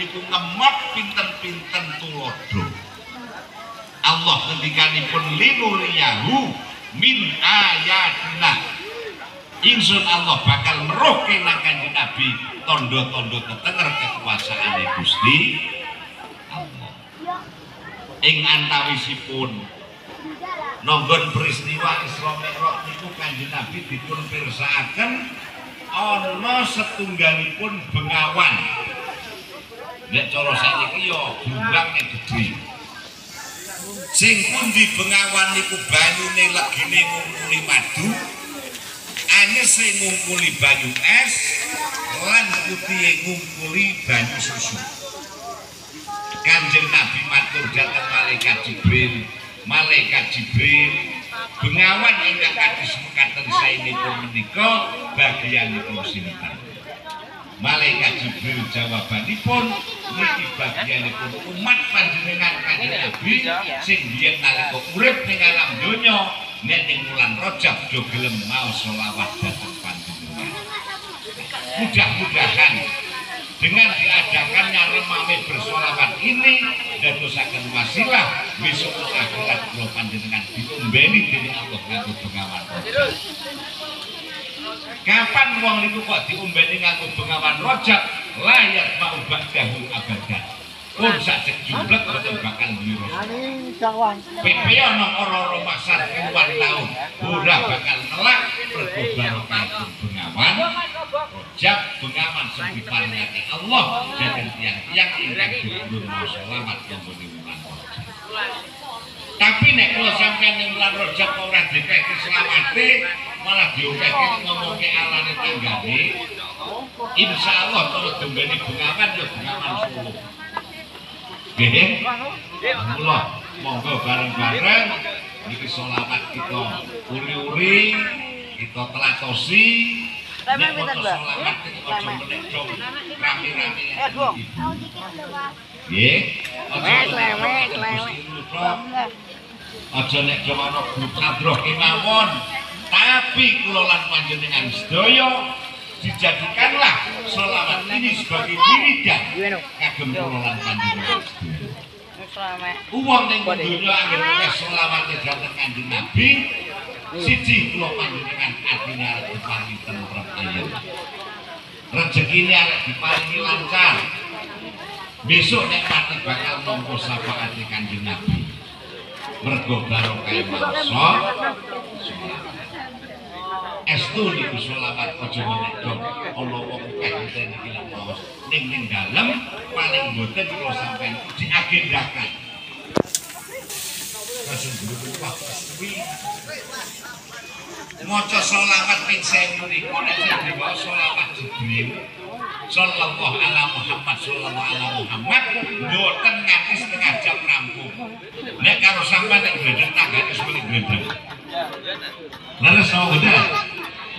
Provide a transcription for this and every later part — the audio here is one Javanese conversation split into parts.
niku ngemot pinten-pinten tulodo. Allah ngendikanipun linuriyahu min ayatina. Ingsun Allah bakal meruhke nang Kanjeng Nabi tondo-tondo tetenger kekuasaan Gusti Allah. Ing antawisipun nonggon peristiwa Isra Mi'raj niku Kanjeng Nabi dipun pirsakaken ana setunggalipun bengawan. Nek cara saiki ya bumbang nek gedhe. Sing pundi bengawan niku banyune legine ngungkuli madu, anyese ngungkuli banyu es, lan putihe ngungkuli banyu susu. Kanjeng Nabi matur dhateng malaikat Jibril, malaikat Jibril bengawan ingkang kados mekaten saenipun menika bagianipun sinten malaikat Jibril jawabanipun niki bagianipun umat panjenengan kanjeng Nabi sing biyen nalika urip ning alam donya nek ning wulan Rajab do gelem mau selawat dhateng panjenengan. Mudah-mudahan dengan diadakannya remame bersolawat ini dadosaken wasilah besok akhirat kula panjenengan ditumbeni dening Allah bengawan. Rojab. Kapan wong niku kok diombeni nganggo bengawan rojab layak mau ba'dahu abadan. Pun sajek jumlek betul bakal duwe rasa. Pepe ana ora-ora pasar puluhan taun, ora bakal nelak mergo barokah bengawan rojab bengawan sing diparingake Allah. Dhateng tiyang-tiyang ingkang dipun selamat yang rojab. Tapi nek kula sampeyan ning wulan rojab kok ora dikeki selamate, malah diokeki ngomongke alane tanggane. Insyaallah terus dombeni bengawan ya bengawan solo. Nggih. Mula monggo bareng-bareng niki selawat kita uri-uri, kita telatosi. Nek foto selawat iki aja menek dong rame-rame. Eh, Dong. Nggih. Lewek, lewek, lewek. Aja nek do ana grup nadroh kemawon. Tapi kula lan panjenengan sedaya dijadikanlah selawat ini sebagai wiridan kagem kula lan panjenengan. Uang ning dunya anggen akeh selawat dhateng Kanjeng Nabi. Siji kula panjenengan atine arep diparingi tentrem ayem. Rezekine arep diparingi lancar. Besok nek mati bakal nampa syafaate Kanjeng Nabi. Mergo barokah mangsa Estu niku selawat aja menek dong. Ana wong akeh ngeten iki lak maos. Ning ning dalem paling mboten kula sampeyan diagendakan. Kasih dulu Pak Aswi. Maca selawat ping 1000 niku nek sing diwaca selawat Jibril. Sallallahu ala Muhammad sallallahu ala Muhammad mboten nganti setengah jam rampung. Nek karo sampeyan nek gledek tanggane muni gledek. Leres sama bener.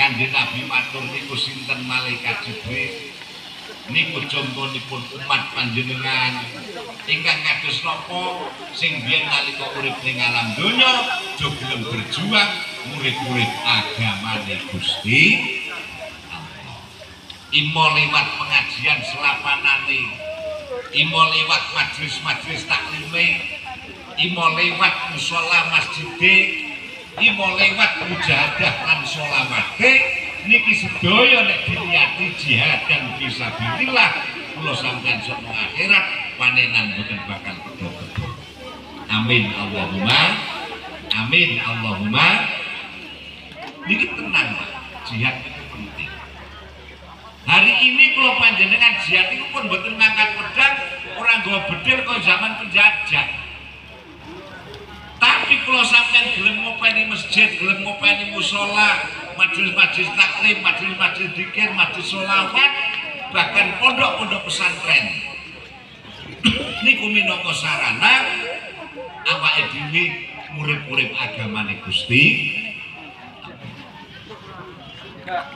Kanjeng Nabi matur niku sinten malaikat Jibril. Niku contonipun umat panjenengan. Ingkang kados napa sing biyen nalika urip ning alam donya jo berjuang murid-murid agamane Gusti. Imo lewat pengajian selapanane. Imo lewat majlis-majlis taklime Imo lewat musola masjide Imo lewat mujahadah lan sholawate Niki sedaya nek diniati jihad dan fisabilillah Kula sampeyan sono akhirat panenan boten bakal Amin Allahumma Amin Allahumma. Niki tenang Jihad itu penting. Hari ini kalau panjenengan jihad itu pun betul ngangkat pedang orang gua bedil kok zaman penjajah. Tapi kalau sampean gelem ngopeni masjid, gelem ngopeni musola, majelis-majelis taklim, majelis-majelis dikir, majelis sholawat, bahkan pondok-pondok pesantren. niku minangka sarana awake dhewe murid-murid agamane Gusti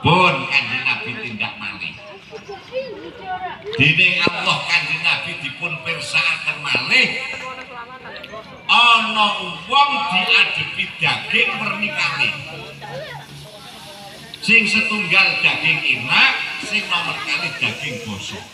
pun kanjeng Nabi tindak malih Dene Allah kanjeng Nabi dipun pirsakaken malih ana wong diadepi daging pernikahe sing setunggal daging enak sing nomor kali daging bosok